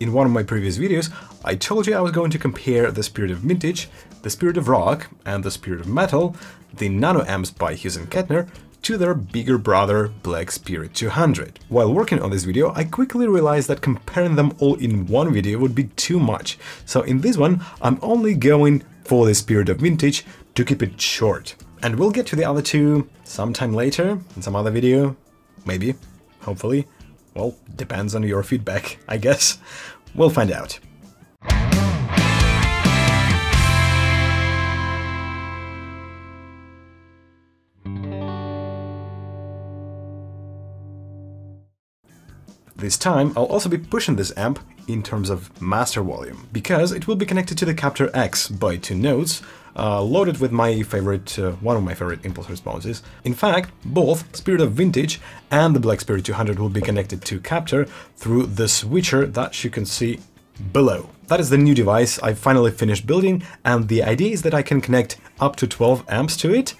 In one of my previous videos, I told you I was going to compare the Spirit of Vintage, the Spirit of Rock, and the Spirit of Metal, the Nano Amps by Hughes and Kettner, to their bigger brother Black Spirit 200. While working on this video, I quickly realized that comparing them all in one video would be too much, so in this one I'm only going for the Spirit of Vintage to keep it short. And we'll get to the other two sometime later, in some other video, maybe, hopefully. Well, depends on your feedback, I guess. We'll find out. This time, I'll also be pushing this amp in terms of master volume, because it will be connected to the Captor X by Two Notes, uh, loaded with my favorite, uh, one of my favorite impulse responses. In fact, both Spirit of Vintage and the Black Spirit 200 will be connected to Captor through the switcher that you can see below. That is the new device I finally finished building, and the idea is that I can connect up to 12 amps to it,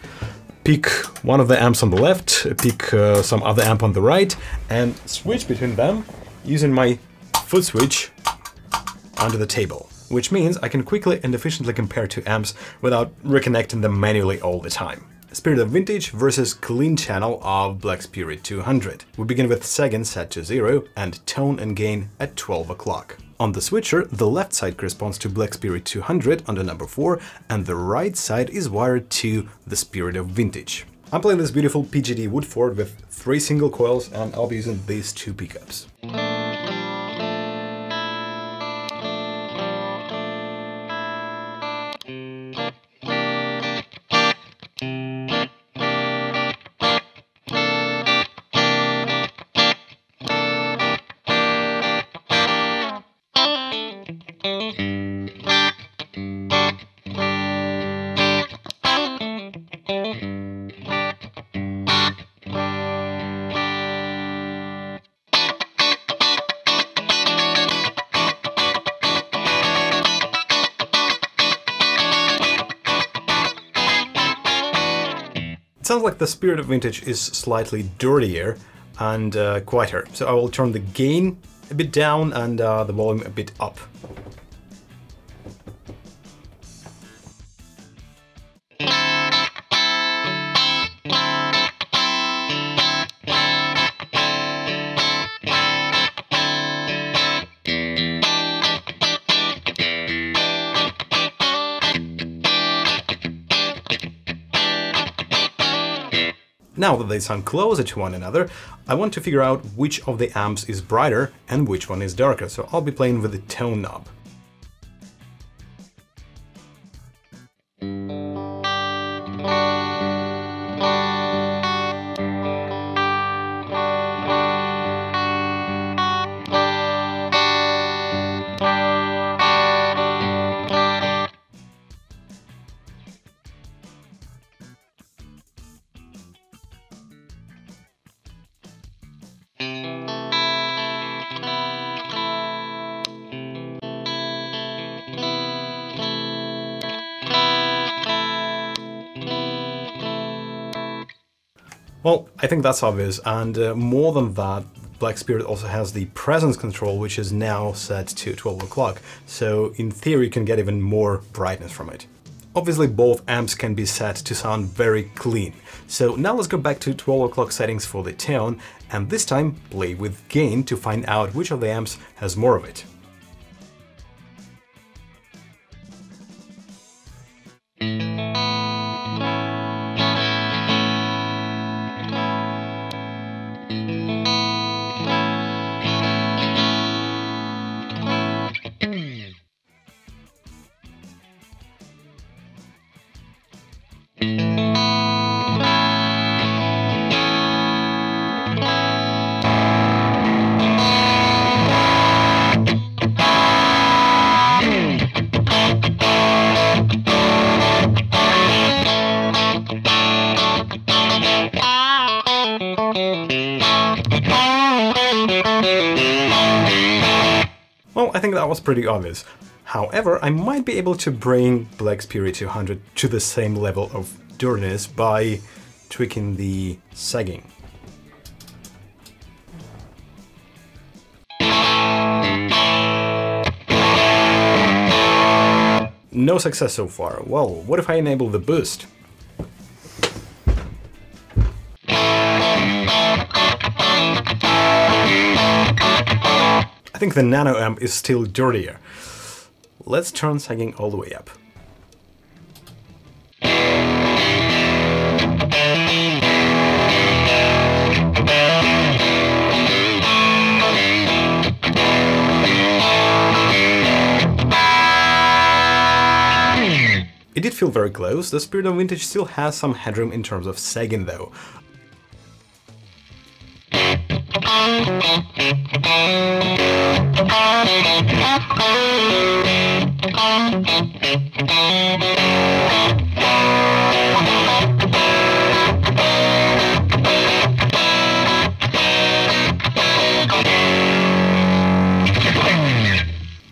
pick one of the amps on the left, pick uh, some other amp on the right, and switch between them using my foot switch under the table. Which means I can quickly and efficiently compare two amps without reconnecting them manually all the time. Spirit of Vintage versus Clean Channel of Black Spirit 200. We begin with sagging set to 0 and tone and gain at 12 o'clock. On the switcher, the left side corresponds to Black Spirit 200 under number 4, and the right side is wired to the Spirit of Vintage. I'm playing this beautiful PJD Woodford with three single coils, and I'll be using these two pickups. Sounds like the Spirit of Vintage is slightly dirtier and uh, quieter, so I will turn the gain a bit down and uh, the volume a bit up. Now that they sound closer to one another, I want to figure out which of the amps is brighter and which one is darker, so I'll be playing with the tone knob. Well, I think that's obvious, and uh, more than that, Black Spirit also has the presence control, which is now set to 12 o'clock, so in theory you can get even more brightness from it. Obviously both amps can be set to sound very clean, so now let's go back to 12 o'clock settings for the tone, and this time play with gain to find out which of the amps has more of it. Well, I think that was pretty obvious. However, I might be able to bring Black Spirit 200 to the same level of durness by tweaking the sagging. No success so far. Well, what if I enable the boost? Think the nano amp is still dirtier. Let's turn sagging all the way up. It did feel very close, the Spirit of Vintage still has some headroom in terms of sagging though.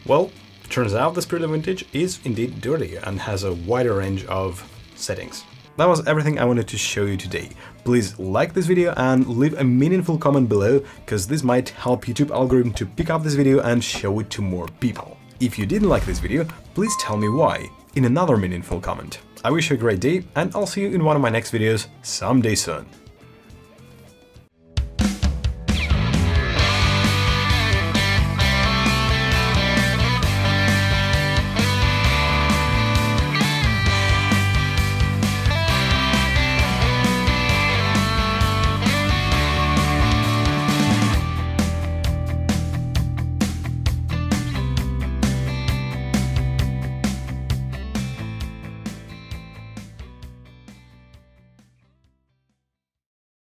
Well, turns out the Spirit of Vintage is indeed dirty and has a wider range of settings. That was everything I wanted to show you today. Please like this video and leave a meaningful comment below, cause this might help YouTube algorithm to pick up this video and show it to more people. If you didn't like this video, please tell me why in another meaningful comment. I wish you a great day and I'll see you in one of my next videos someday soon.